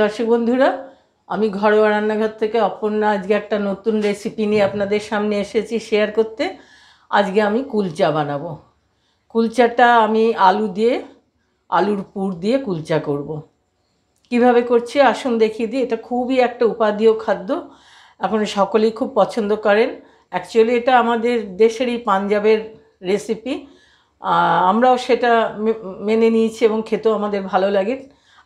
দর্শক বন্ধুরা, আমি ঘরোয়া রান্নাঘর থেকে অপর্ণা আজকে একটা নতুন রেসিপি নিয়ে আপনাদের সামনে এসেছি শেয়ার করতে। আজকে আমি কুলচা বানাবো। কুলচাটা আমি আলু দিয়ে, আলুর পুর দিয়ে কুলচা করব। কীভাবে করছি আসুন দেখিয়ে দিই, এটা খুবই একটা উপাদেয় খাদ্য। এখন সকলেই খুব পছন্দ করেন। অ্যাকচুয়ালি এটা আমাদের দেশেরই পাঞ্জাবের রেসিপি আমরাও সেটা মেনে নিয়েছি এবং খেতেও আমাদের ভালো লাগে।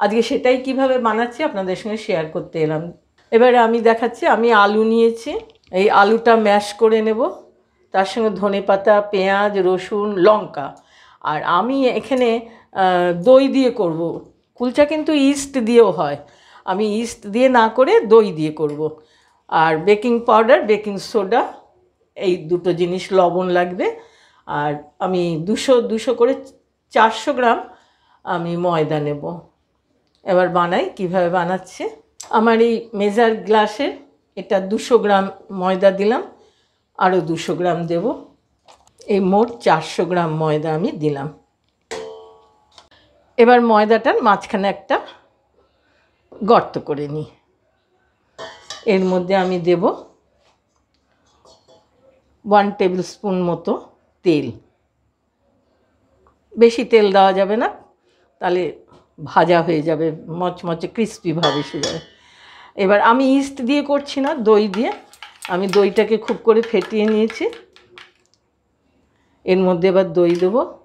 আজকে সেটাই কীভাবে বানাচ্ছি আপনাদের সঙ্গে শেয়ার করতে এলাম। এবারে আমি দেখাচ্ছি, আমি আলু নিয়েছি, এই আলুটা ম্যাশ করে নেব। তার সঙ্গে ধনেপাতা পেঁয়াজ, রসুন, লঙ্কা। আর আমি এখানে দই দিয়ে করব। কুলচা কিন্তু ইস্ট দিয়েও হয়। আমি ইস্ট দিয়ে না করে দই দিয়ে করব। আর বেকিং পাউডার বেকিং সোডা এই দুটো জিনিস লবণ লাগবে। আর আমি দুশো দুশো করে চারশো গ্রাম আমি ময়দা নেব। এবার বানাই, কীভাবে বানাচ্ছে? আমার এই মেজার গ্লাসের, এটা দুশো গ্রাম ময়দা দিলাম, আরও দুশো গ্রাম দেব। এই মোট চারশো গ্রাম ময়দা আমি দিলাম। এবার ময়দাটার মাঝখানে একটা গর্ত করে নিই। এর মধ্যে আমি দেব ওয়ান টেবিল স্পুন মতো তেল। বেশি তেল দেওয়া যাবে না, তাহলে ভাজা হয়ে যাবে, মচমচে ক্রিস্পি ভাব এসে যাবে। এবার আমি ইস্ট দিয়ে করছি না, দই দিয়ে। আমি দইটাকে খুব করে ফেটিয়ে নিয়েছি। এর মধ্যে এবার দই দেবো।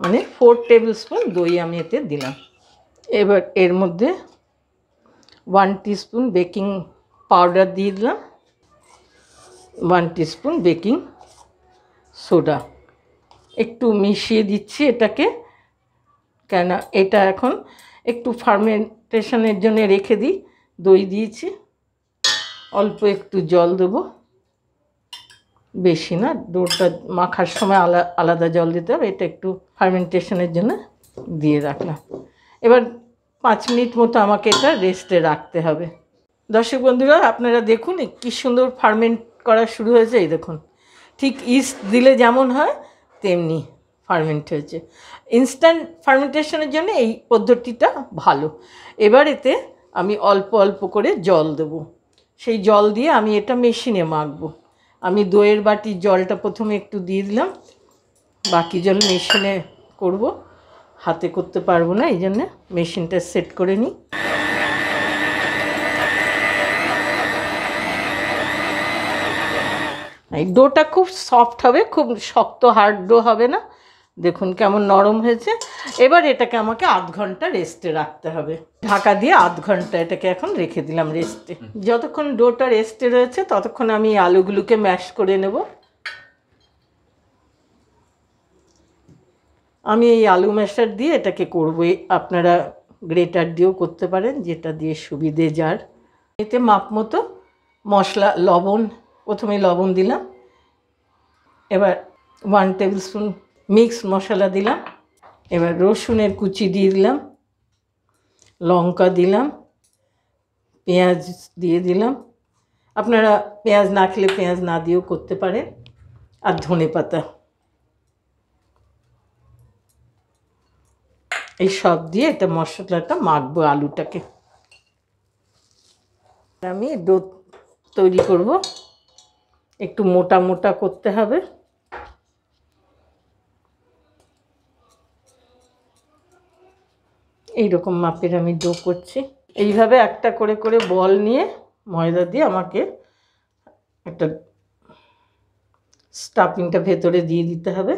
মানে ফোর টেবিল স্পুন দই আমি এতে দিলাম। এবার এর মধ্যে ওয়ান টিস্পুন বেকিং পাউডার দিয়ে দিলাম। ওয়ান টিস্পুন বেকিং সোডা একটু মিশিয়ে দিচ্ছি এটাকে। কেন এটা এখন একটু ফার্মেন্টেশনের জন্য রেখে দিই, দই দিয়েছি, অল্প একটু জল দেবো। বেশি না ডোরটা মাখার সময় আলা, আলাদা জল দিতে হবে, এটা একটু ফার্মেন্টেশনের জন্য দিয়ে রাখলাম। এবার পাঁচ মিনিট মতো আমাকে এটা রেস্টে রাখতে হবে। দর্শক বন্ধুরা, আপনারা দেখুন কী সুন্দর ফার্মেন্ট করা শুরু হয়েছে, এই দেখুন। ঠিক ইস্ট দিলে যেমন হয়, তেমনি। ফার্মেন্ট হয়েছে ইনস্ট্যান্ট ফার্মেন্টেশনের জন্য এই পদ্ধতিটা ভালো। এবার এতে আমি অল্প অল্প করে জল দেবো। সেই জল দিয়ে আমি এটা মেশিনে মাখবো। আমি দইয়ের বাটির জলটা প্রথমে একটু দিয়ে দিলাম। বাকি জল মেশিনে করব। হাতে করতে পারব না, এই জন্যে মেশিনটা সেট করে নিই। এই ডোটা খুব সফট হবে, খুব শক্ত হার্ড ডো হবে না। দেখুন কেমন নরম হয়েছে। এবার এটাকে আমাকে আধ ঘণ্টা রেস্টে রাখতে হবে। ঢাকা দিয়ে আধ ঘণ্টা এটাকে এখন রেখে দিলাম রেস্টে যতক্ষণ ডোটা রেস্টে রয়েছে, ততক্ষণ আমি আলুগুলোকে ম্যাশ করে নেব। আমি এই আলু ম্যাশার দিয়ে এটাকে করব। আপনারা গ্রেটার দিয়েও করতে পারেন, যেটা দিয়ে সুবিধে যার। এতে মাপ মতো মশলা, লবণ, প্রথমে লবণ দিলাম। এবার ওয়ান টেবিল স্পুন মিক্স মশলা দিলাম। এবার রসুনের কুচি দিয়ে দিলাম। লঙ্কা দিলাম। পেঁয়াজ দিয়ে দিলাম। আপনারা পেঁয়াজ না খেলে পেঁয়াজ না দিয়েও করতে পারেন। আর ধনে পাতা। এই সব দিয়ে এটা মশলাটা মাখবো আলুটাকে। আমি ডো তৈরি করব। একটু মোটা মোটা করতে হবে। এই রকম মাপের আমি ডো করছি। এইভাবে একটা করে করে বল নিয়ে ময়দা দিয়ে আমাকে একটা স্টাফিংটা ভেতরে দিয়ে দিতে হবে।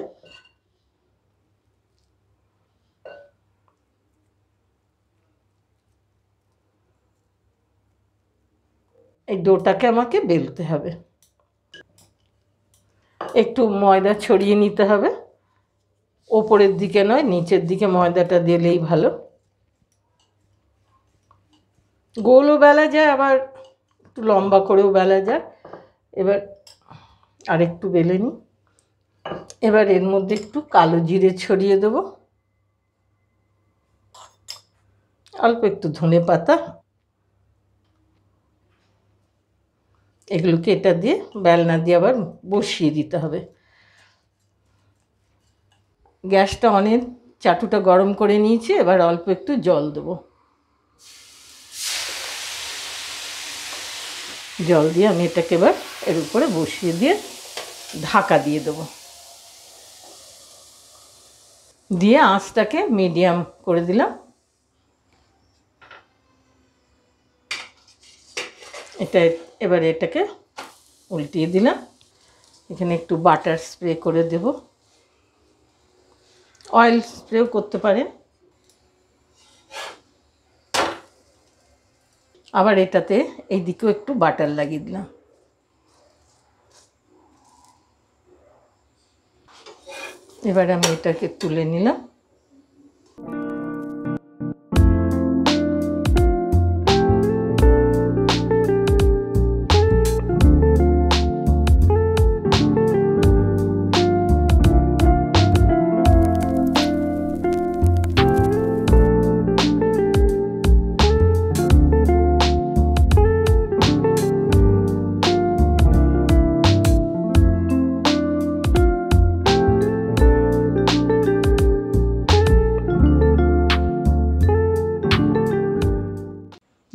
এই ডোটাকে আমাকে বেলতে হবে। একটু ময়দা ছড়িয়ে নিতে হবে। ওপরের দিকে নয়, নিচের দিকে ময়দাটা দিলেই ভালো। গোলও বেলা যায়, আবার একটু লম্বা করেও বেলা যায়। এবার আরেকটু বেলে নিই। এবার এর মধ্যে একটু কালো জিরে ছড়িয়ে দেবো। অল্প একটু ধনে পাতা। এগুলোকে এটা দিয়ে বেলনা দিয়ে আবার বসিয়ে দিতে হবে। গ্যাসটা অনেক চাটুটা গরম করে নিয়েছি, এবার অল্প একটু জল দেবো। জল দিয়ে আমি এটাকে এবার এর উপরে বসিয়ে দিয়ে ঢাকা দিয়ে দেবো। দিয়ে আঁচটাকে মিডিয়াম করে দিলাম। এটা এবারে এটাকে উল্টিয়ে দিলাম। এখানে একটু বাটার স্প্রে করে দেব। অয়েল স্প্রেও করতে পারেন। আবার এটাতে এই দিকেও একটু বাটার লাগিয়ে দিলাম। এবার আমি এটাকে তুলে নিলাম।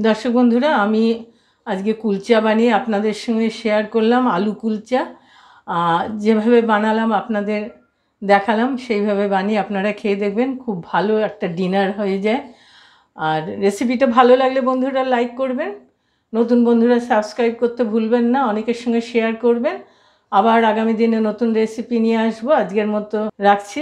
দর্শক বন্ধুরা, আমি আজকে কুলচা বানিয়ে আপনাদের সঙ্গে শেয়ার করলাম, আলু কুলচা। যেভাবে বানালাম আপনাদের দেখালাম, সেইভাবে বানিয়ে আপনারা খেয়ে দেখবেন, খুব ভালো একটা ডিনার হয়ে যায়। আর রেসিপিটা ভালো লাগলে বন্ধুরা লাইক করবেন, নতুন বন্ধুরা সাবস্ক্রাইব করতে ভুলবেন না, অনেকের সঙ্গে শেয়ার করবেন। আবার আগামী দিনে নতুন রেসিপি নিয়ে আসব, আজকের মতো রাখছি।